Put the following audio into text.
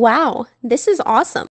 Wow, this is awesome.